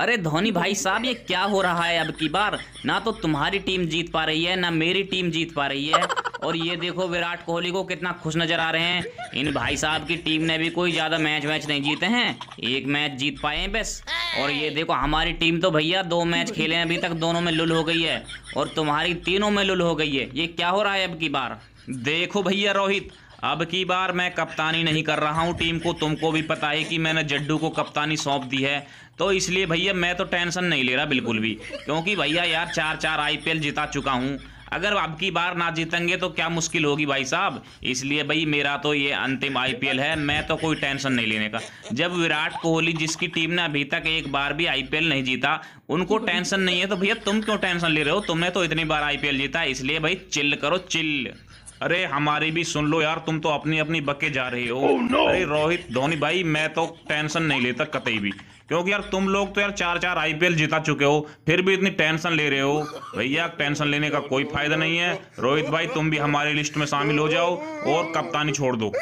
अरे धोनी भाई साहब, ये क्या हो रहा है अब की बार? ना तो तुम्हारी टीम जीत पा रही है, ना मेरी टीम जीत पा रही है। और ये देखो विराट कोहली को कितना खुश नज़र आ रहे हैं। इन भाई साहब की टीम ने भी कोई ज़्यादा मैच वैच नहीं जीते हैं। एक मैच जीत पाए हैं बस। और ये देखो हमारी टीम तो भैया दो मैच खेले हैं, अभी तक दोनों में लुल हो गई है। और तुम्हारी तीनों में लुल हो गई है। ये क्या हो रहा है अब की बार? देखो भैया रोहित अब की बार मैं कप्तानी नहीं कर रहा हूँ। टीम को तुमको भी पता है कि मैंने जड्डू को कप्तानी सौंप दी है। तो इसलिए भैया, मैं तो टेंशन नहीं ले रहा बिल्कुल भी। क्योंकि भैया यार चार चार आईपीएल जिता चुका हूँ। अगर अब की बार ना जीतेंगे तो क्या मुश्किल होगी भाई साहब? इसलिए भाई, मेरा तो ये अंतिम आईपीएल है, मैं तो कोई टेंशन नहीं लेने का। जब विराट कोहली, जिसकी टीम ने अभी तक एक बार भी आईपीएल नहीं जीता, उनको टेंशन नहीं है तो भैया तुम क्यों टेंशन ले रहे हो? तुमने तो इतनी बार आईपीएल जीता, इसलिए भाई चिल करो चिल अरे हमारी भी सुन लो यार तुम तो अपनी अपनी बक्के जा रहे हो। Oh, no. अरे रोहित धोनी भाई मैं तो टेंशन नहीं लेता कतई भी। क्योंकि यार तुम लोग तो यार चार चार आईपीएल जीता चुके हो फिर भी इतनी टेंशन ले रहे हो। भैया टेंशन लेने का कोई फ़ायदा नहीं है। रोहित भाई तुम भी हमारी लिस्ट में शामिल हो जाओ और कप्तानी छोड़ दो।